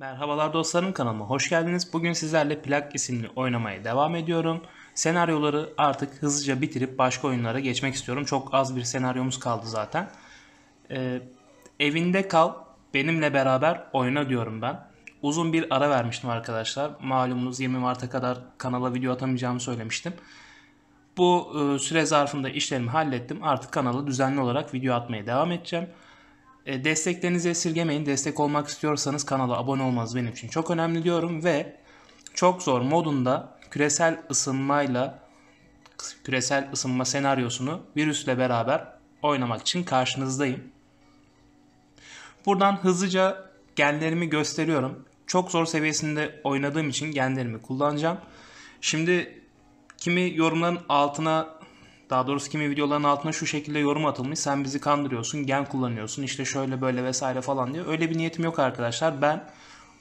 Merhabalar dostlarım kanalıma hoş geldiniz. Bugün sizlerle Plak isimli oynamaya devam ediyorum. Senaryoları artık hızlıca bitirip başka oyunlara geçmek istiyorum. Çok az bir senaryomuz kaldı zaten. Ee, evinde kal benimle beraber oyna diyorum ben. Uzun bir ara vermiştim arkadaşlar. Malumunuz 20 Mart'a kadar kanala video atamayacağımı söylemiştim. Bu e, süre zarfında işlerimi hallettim. Artık kanala düzenli olarak video atmaya devam edeceğim. E, desteklerinizi esirgemeyin. Destek olmak istiyorsanız kanala abone olmanız benim için çok önemli diyorum ve çok zor modunda küresel ısınmayla küresel ısınma senaryosunu virüsle beraber oynamak için karşınızdayım. Buradan hızlıca genlerimi gösteriyorum. Çok zor seviyesinde oynadığım için genlerimi kullanacağım. Şimdi kimi yorumların altına daha doğrusu kimi videoların altına şu şekilde yorum atılmış. Sen bizi kandırıyorsun, gen kullanıyorsun, işte şöyle böyle vesaire falan diye. Öyle bir niyetim yok arkadaşlar. Ben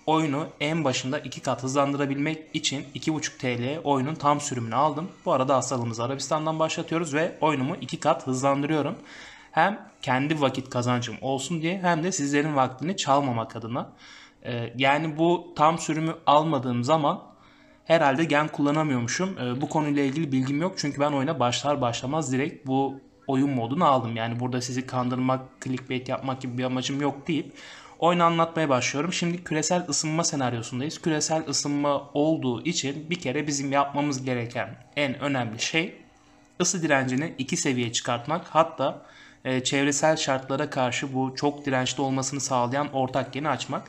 oyunu en başında iki kat hızlandırabilmek için 2.5 TL'ye oyunun tam sürümünü aldım. Bu arada hastalığımızı Arabistan'dan başlatıyoruz ve oyunumu iki kat hızlandırıyorum. Hem kendi vakit kazancım olsun diye hem de sizlerin vaktini çalmamak adına. Ee, yani bu tam sürümü almadığım zaman herhalde gen kullanamıyormuşum. E, bu konuyla ilgili bilgim yok çünkü ben oyuna başlar başlamaz direkt bu oyun modunu aldım. Yani burada sizi kandırmak, clickbait yapmak gibi bir amacım yok deyip oyunu anlatmaya başlıyorum. Şimdi küresel ısınma senaryosundayız. Küresel ısınma olduğu için bir kere bizim yapmamız gereken en önemli şey ısı direncini iki seviye çıkartmak. Hatta e, çevresel şartlara karşı bu çok dirençli olmasını sağlayan ortak geni açmak.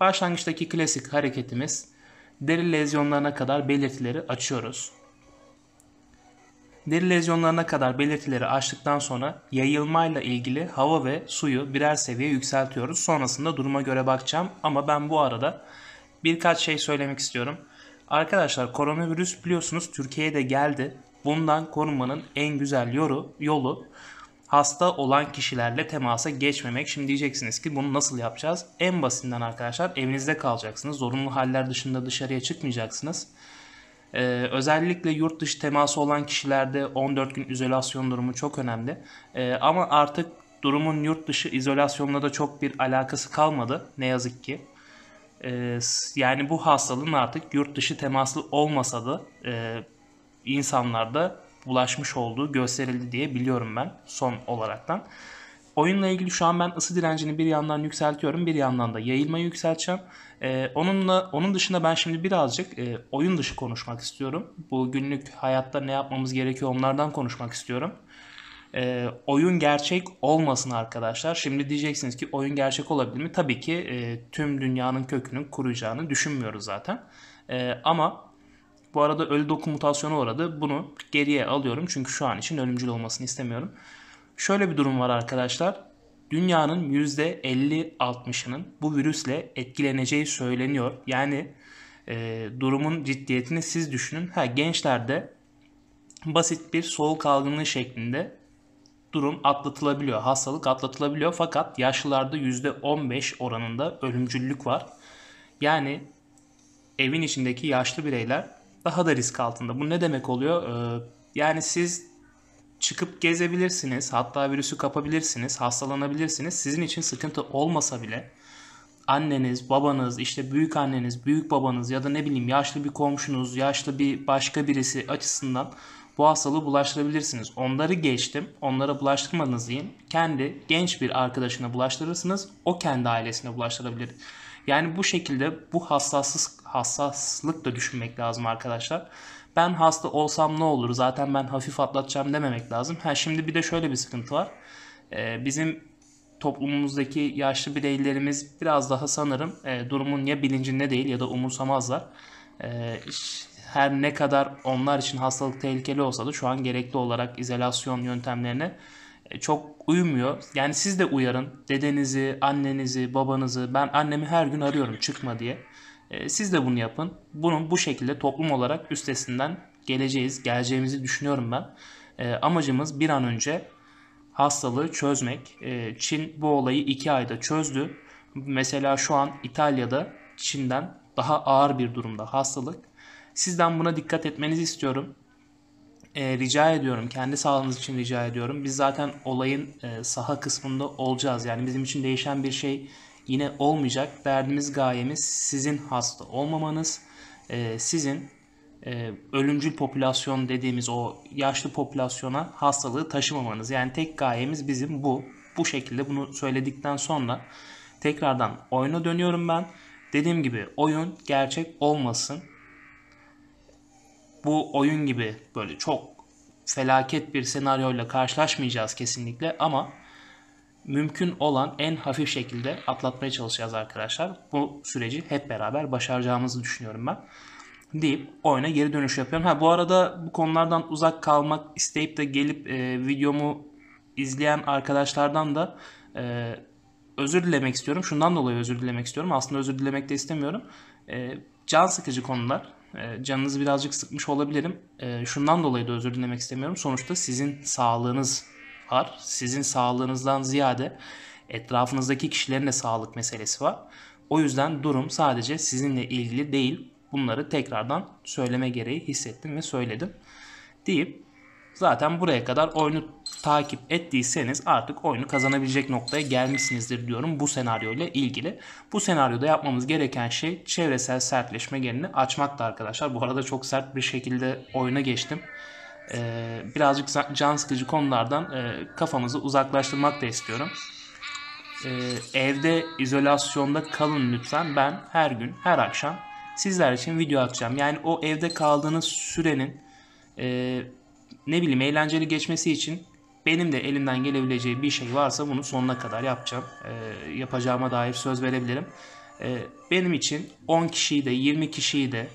Başlangıçtaki klasik hareketimiz deri lezyonlarına kadar belirtileri açıyoruz. Deri lezyonlarına kadar belirtileri açtıktan sonra yayılmayla ilgili hava ve suyu birer seviye yükseltiyoruz. Sonrasında duruma göre bakacağım ama ben bu arada birkaç şey söylemek istiyorum. Arkadaşlar koronavirüs biliyorsunuz Türkiye'ye de geldi. Bundan korunmanın en güzel yolu, yolu hasta olan kişilerle temasa geçmemek. Şimdi diyeceksiniz ki bunu nasıl yapacağız? En basitinden arkadaşlar evinizde kalacaksınız. Zorunlu haller dışında dışarıya çıkmayacaksınız. Ee, özellikle yurt dışı teması olan kişilerde 14 gün izolasyon durumu çok önemli. Ee, ama artık durumun yurt dışı izolasyonla da çok bir alakası kalmadı ne yazık ki. Ee, yani bu hastalığın artık yurt dışı temaslı olmasa da e, insanlarda bulaşmış olduğu gösterildi diye biliyorum ben son olaraktan. Oyunla ilgili şu an ben ısı direncini bir yandan yükseltiyorum, bir yandan da yayılmayı yükselteceğim. Ee, onunla onun dışında ben şimdi birazcık e, oyun dışı konuşmak istiyorum. Bu günlük hayatta ne yapmamız gerekiyor onlardan konuşmak istiyorum. Ee, oyun gerçek olmasın arkadaşlar. Şimdi diyeceksiniz ki oyun gerçek olabilir mi? Tabii ki e, tüm dünyanın kökünün kuruyacağını düşünmüyoruz zaten. E, ama bu arada ölü doku mutasyonu uğradı. Bunu geriye alıyorum çünkü şu an için ölümcül olmasını istemiyorum. Şöyle bir durum var arkadaşlar. Dünyanın %50-60'ının bu virüsle etkileneceği söyleniyor. Yani e, durumun ciddiyetini siz düşünün. Ha, gençlerde basit bir soğuk algınlığı şeklinde durum atlatılabiliyor. Hastalık atlatılabiliyor fakat yaşlılarda %15 oranında ölümcüllük var. Yani evin içindeki yaşlı bireyler daha da risk altında. Bu ne demek oluyor? Ee, yani siz çıkıp gezebilirsiniz, hatta virüsü kapabilirsiniz, hastalanabilirsiniz. Sizin için sıkıntı olmasa bile anneniz, babanız, işte büyük anneniz, büyük babanız ya da ne bileyim yaşlı bir komşunuz, yaşlı bir başka birisi açısından bu hastalığı bulaştırabilirsiniz. Onları geçtim, onlara bulaştırmadınız deyin. Kendi genç bir arkadaşına bulaştırırsınız, o kendi ailesine bulaştırabilir. Yani bu şekilde bu hassaslık, hassaslık da düşünmek lazım arkadaşlar. Ben hasta olsam ne olur zaten ben hafif atlatacağım dememek lazım. Ha şimdi bir de şöyle bir sıkıntı var. Ee, bizim toplumumuzdaki yaşlı bireylerimiz biraz daha sanırım e, durumun ya bilincinde değil ya da umursamazlar. E, her ne kadar onlar için hastalık tehlikeli olsa da şu an gerekli olarak izolasyon yöntemlerine e, çok uyumuyor. Yani siz de uyarın dedenizi, annenizi, babanızı. Ben annemi her gün arıyorum çıkma diye. E, siz de bunu yapın. Bunun bu şekilde toplum olarak üstesinden geleceğiz, geleceğimizi düşünüyorum ben. E, amacımız bir an önce hastalığı çözmek. Çin bu olayı iki ayda çözdü. Mesela şu an İtalya'da Çin'den daha ağır bir durumda hastalık. Sizden buna dikkat etmenizi istiyorum rica ediyorum. Kendi sağlığınız için rica ediyorum. Biz zaten olayın e, saha kısmında olacağız. Yani bizim için değişen bir şey yine olmayacak. Derdimiz gayemiz sizin hasta olmamanız, e, sizin e, ölümcül popülasyon dediğimiz o yaşlı popülasyona hastalığı taşımamanız. Yani tek gayemiz bizim bu. Bu şekilde bunu söyledikten sonra tekrardan oyuna dönüyorum ben. Dediğim gibi oyun gerçek olmasın. Bu oyun gibi böyle çok felaket bir senaryoyla karşılaşmayacağız kesinlikle ama mümkün olan en hafif şekilde atlatmaya çalışacağız arkadaşlar. Bu süreci hep beraber başaracağımızı düşünüyorum ben. Deyip oyuna geri dönüş yapıyorum. Ha bu arada bu konulardan uzak kalmak isteyip de gelip e, videomu izleyen arkadaşlardan da e, özür dilemek istiyorum. Şundan dolayı özür dilemek istiyorum. Aslında özür dilemek de istemiyorum. E, can sıkıcı konular. E, canınızı birazcık sıkmış olabilirim. E, şundan dolayı da özür dilemek istemiyorum. Sonuçta sizin sağlığınız var. Sizin sağlığınızdan ziyade etrafınızdaki kişilerin de sağlık meselesi var. O yüzden durum sadece sizinle ilgili değil. Bunları tekrardan söyleme gereği hissettim ve söyledim. Deyip zaten buraya kadar oyunu takip ettiyseniz artık oyunu kazanabilecek noktaya gelmişsinizdir diyorum bu senaryo ile ilgili. Bu senaryoda yapmamız gereken şey çevresel sertleşme genini açmaktı arkadaşlar. Bu arada çok sert bir şekilde oyuna geçtim. Ee, birazcık can sıkıcı konulardan e, kafamızı uzaklaştırmak da istiyorum. Ee, evde izolasyonda kalın lütfen. Ben her gün, her akşam sizler için video atacağım. Yani o evde kaldığınız sürenin e, ne bileyim eğlenceli geçmesi için benim de elimden gelebileceği bir şey varsa bunu sonuna kadar yapacağım. E, yapacağıma dair söz verebilirim. E, benim için 10 kişiyi de 20 kişiyi de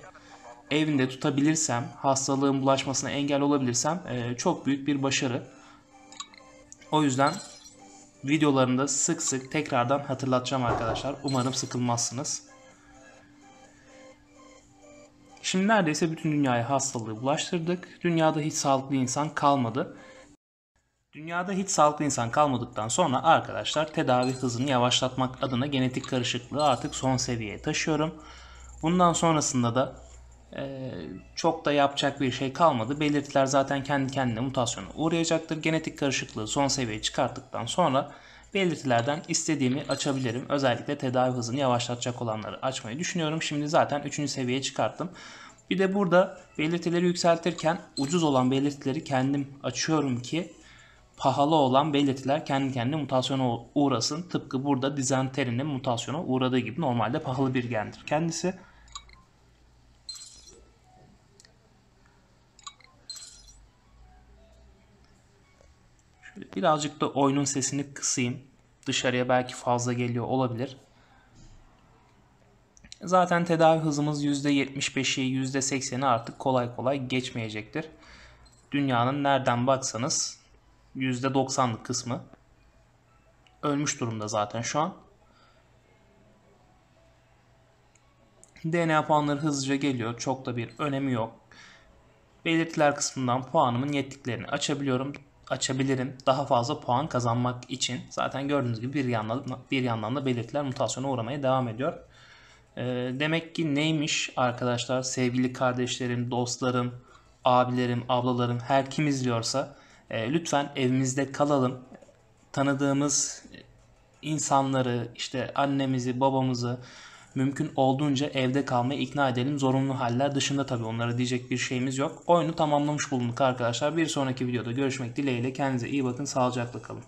evinde tutabilirsem, hastalığın bulaşmasına engel olabilirsem e, çok büyük bir başarı. O yüzden videolarında sık sık tekrardan hatırlatacağım arkadaşlar. Umarım sıkılmazsınız. Şimdi neredeyse bütün dünyaya hastalığı bulaştırdık. Dünyada hiç sağlıklı insan kalmadı. Dünyada hiç sağlıklı insan kalmadıktan sonra arkadaşlar tedavi hızını yavaşlatmak adına genetik karışıklığı artık son seviyeye taşıyorum. Bundan sonrasında da e, çok da yapacak bir şey kalmadı. Belirtiler zaten kendi kendine mutasyona uğrayacaktır. Genetik karışıklığı son seviyeye çıkarttıktan sonra belirtilerden istediğimi açabilirim. Özellikle tedavi hızını yavaşlatacak olanları açmayı düşünüyorum. Şimdi zaten 3. seviyeye çıkarttım. Bir de burada belirtileri yükseltirken ucuz olan belirtileri kendim açıyorum ki pahalı olan belirtiler kendi kendine mutasyona uğrasın. Tıpkı burada dizenterinin mutasyona uğradığı gibi normalde pahalı bir gendir kendisi. Birazcık da oyunun sesini kısayım. Dışarıya belki fazla geliyor olabilir. Zaten tedavi hızımız %75'i %80'i artık kolay kolay geçmeyecektir. Dünyanın nereden baksanız %90'lık kısmı ölmüş durumda zaten şu an. DNA puanları hızlıca geliyor. Çok da bir önemi yok. Belirtiler kısmından puanımın yettiklerini açabiliyorum açabilirim daha fazla puan kazanmak için. Zaten gördüğünüz gibi bir yandan, bir yandan da belirtiler mutasyona uğramaya devam ediyor. E, demek ki neymiş arkadaşlar sevgili kardeşlerim, dostlarım, abilerim, ablalarım her kim izliyorsa e, lütfen evimizde kalalım. Tanıdığımız insanları işte annemizi, babamızı, mümkün olduğunca evde kalmaya ikna edelim. Zorunlu haller dışında tabii onlara diyecek bir şeyimiz yok. Oyunu tamamlamış bulunduk arkadaşlar. Bir sonraki videoda görüşmek dileğiyle. Kendinize iyi bakın. Sağlıcakla kalın.